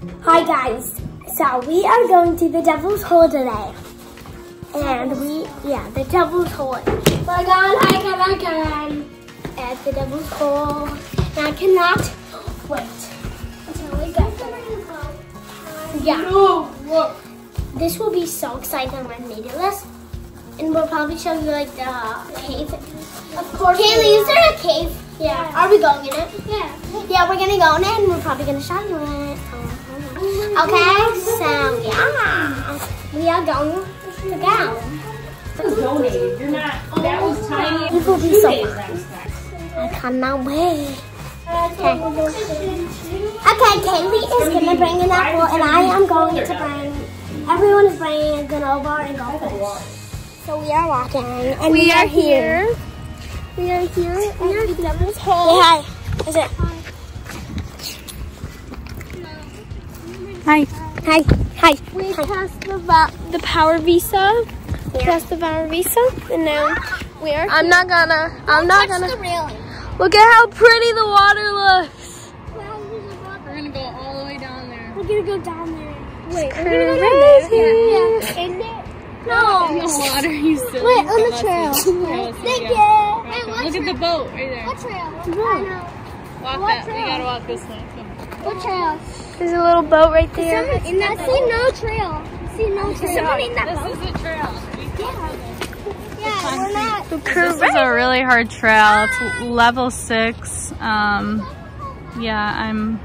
Hi guys. So we are going to the Devil's Hole today. And we, yeah, the Devil's Hole. We're going hiking again at the Devil's Hole. And I cannot wait until we get there. Yeah. This will be so exciting when we do this. And we'll probably show you like the cave. Of course. Kaylee, is there a cave? Yeah. Are we going in it? Yeah. Yeah, we're gonna go in it and we're probably gonna show you it. Okay, so yeah. We are going to go. donated. You're not. That was oh, tiny. It will be so days fun. next time. I cannot wait. Okay. Okay, Kaylee is gonna bring an apple and I am going to bring, everyone is bringing a granola bar and goldfish. So we are walking and we, are here. We are here. We are the Devil's Say hi. Is it? Hi. Hi. Hi. We Hi. passed the the Power Vista. We passed the Power Vista, and now we are. I'm not gonna. I'm not touch gonna. the railing. Look at how pretty the water looks. We're gonna go all the way down there. We're gonna go down there. Wait, we're gonna go down there? Yeah. In there? No. In the water, you silly. Wait, on the trail. Thank you. Wait, what Look at the boat right there. What trail? I know. Walk what that. We gotta walk this way. Come. What trail? There's a little boat right there. Someone in that I see no trail. I see no trail. Someone in that boat. This is a trail. Yeah, we're not. This is a really hard trail. It's level six. Um, yeah, I'm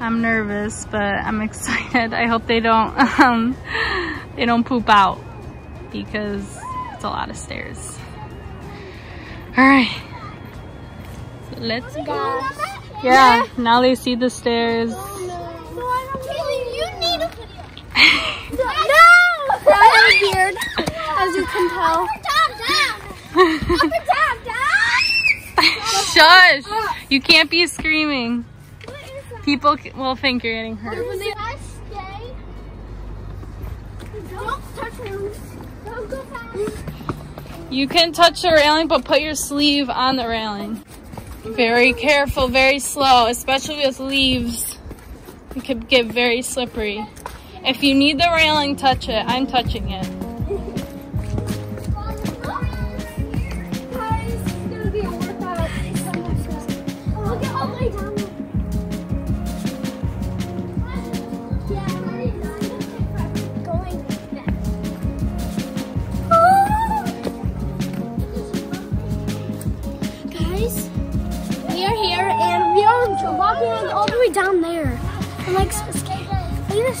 I'm nervous, but I'm excited. I hope they don't um, they don't poop out because it's a lot of stairs. All right, let's go. Yeah, now they see the stairs. Oh, you need a video. No! I'm weird, as you can tell. Up and down, down. Up and down, down. Shush! You can't be screaming. People will think you're getting hurt. I stay. Don't touch me. Don't go fast. You can touch the railing, but put your sleeve on the railing. Very careful, very slow, especially with leaves. It could get very slippery. If you need the railing, touch it. I'm touching it.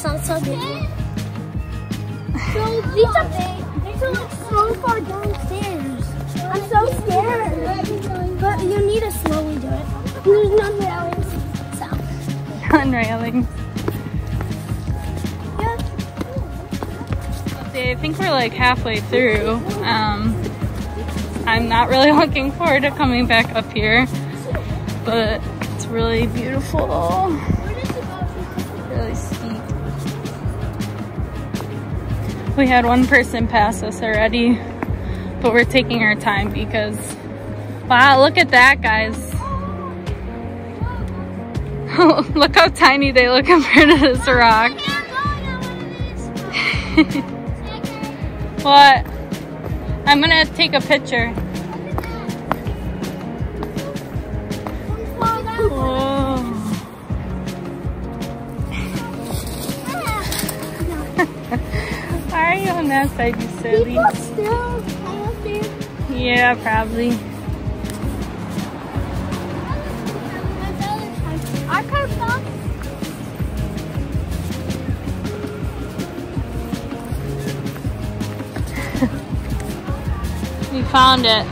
I think sounds so good. So these are these are like so far downstairs. I'm so scared. But you need to slowly do it. There's no railings. So On railing. yeah. I think we're like halfway through. Um, I'm not really looking forward to coming back up here, but it's really beautiful. We had one person pass us already, but we're taking our time because, wow, look at that, guys. look how tiny they look compared to this rock. What? I'm gonna take a picture. Whoa. You on that side, you silly? People still hang up there. Yeah, probably. I could have We found it.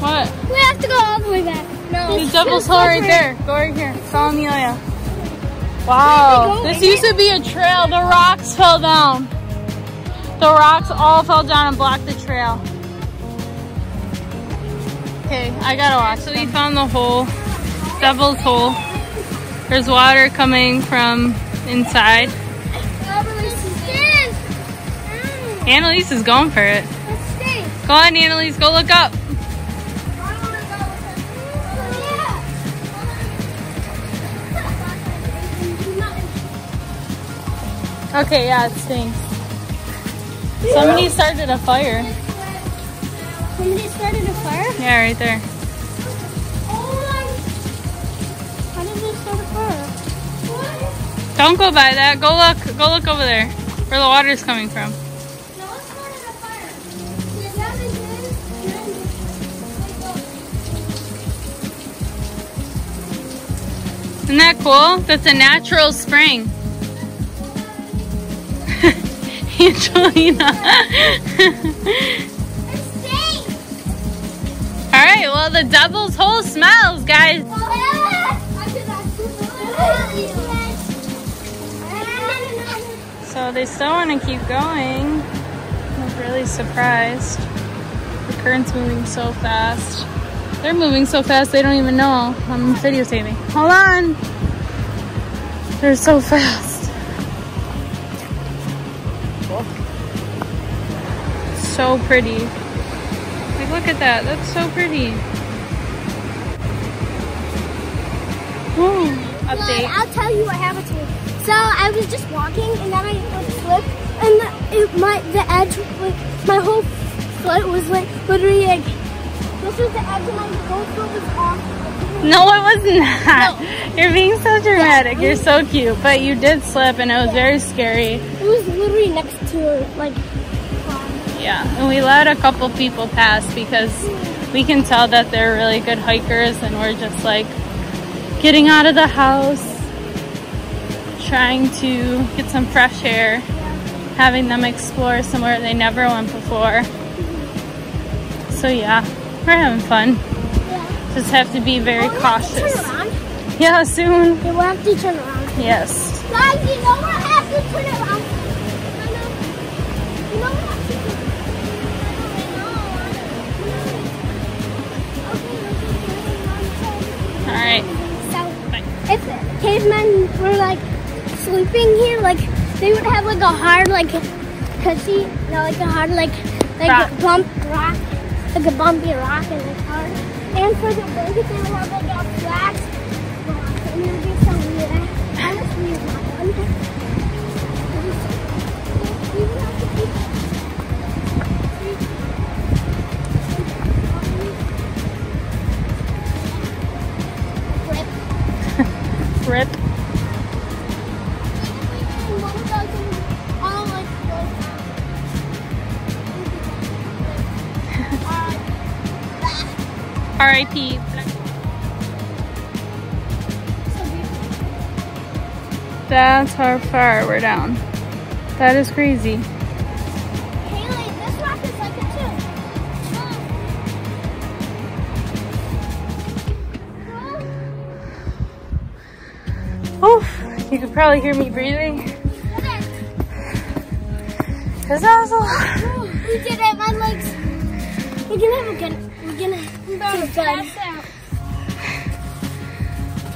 What? We have to go all the way back. No. The devil's hole right there. Go right here. Follow Amelia. Wow. This used to be a trail. The rocks fell down. The rocks all fell down and blocked the trail. Okay, I gotta watch. So we found the hole. Devil's hole. There's water coming from inside. Annalise is going for it. Go on, Annalise. Go look up. Okay, yeah, it stinks. Somebody started a fire. Somebody started a fire? Yeah, right there. Oh my. How did they start a fire? What? Don't go by that. Go look. Go look over there, where the water's coming from. No one started a fire. Is that the Isn't that cool? That's a natural spring. Angelina. All right, well, the devil's hole smells, guys. So they still want to keep going. I'm really surprised. The current's moving so fast. They're moving so fast they don't even know I'm videotaping. Hold on. They're so fast. So pretty. Like look at that. That's so pretty. Ooh, update. I'll tell you what happened to me. So I was just walking and then I like, slipped and the, it, my the edge like my whole foot was like literally like this was the edge of my whole foot was off. No, it was not. No. You're being so dramatic. You're so cute. But you did slip and it was very scary. It was literally next to like Yeah. And we let a couple people pass because we can tell that they're really good hikers and we're just like getting out of the house, trying to get some fresh air, having them explore somewhere they never went before. So yeah, we're having fun. Just have to be very oh, Turn cautious. around. Yeah, soon. We'll have to turn around. Yes. Guys, you know what? I have to turn around. All right. So, if cavemen were like sleeping here, like they would have like a hard like cushy, no, like a hard like like Rock. a bump rock, like a bumpy rock and like hard. And for the blanket, they would have like a flat rock, and it would be so weird. I use my one. R.I.P. That's how far we're down. That is crazy. Oof, you could probably hear me breathing. Cause that was a lot. We did it, my legs. We're gonna have a good, we're gonna have fun.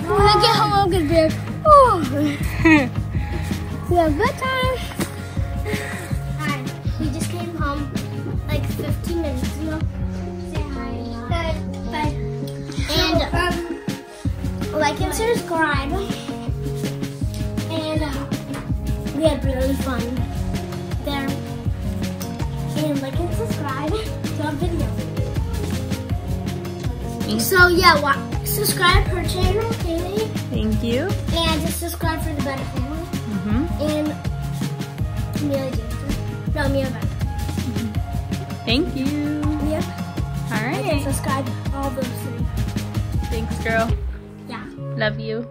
We're gonna get home a good beer. We have good time. Hi, we just came home like 15 minutes ago. Say hi. Bye. And um, like and subscribe. And uh, we had really fun there. And like and subscribe to our video. So yeah, wa- subscribe her channel, Kaylee, Thank you. and just subscribe for the better family. hmm And Mia Jason. No, Mia Better. Thank you. Yep. All right. And subscribe all those three. Thanks, girl. Yeah. Love you.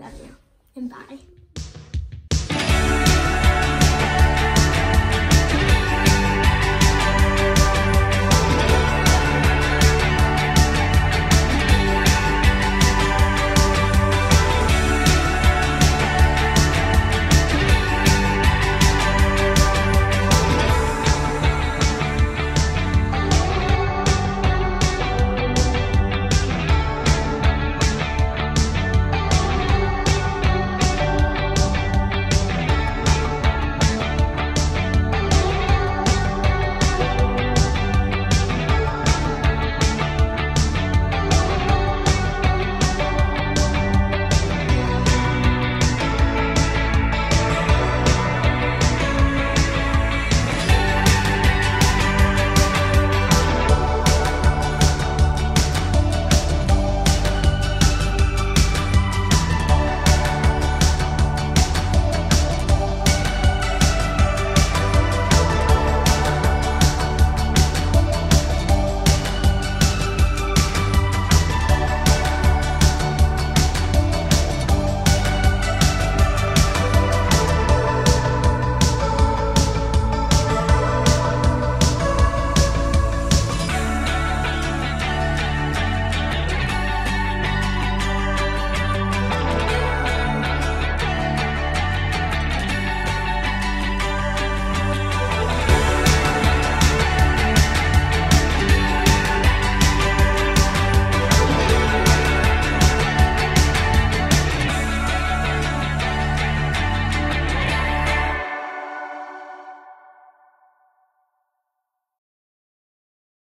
Love you. And bye.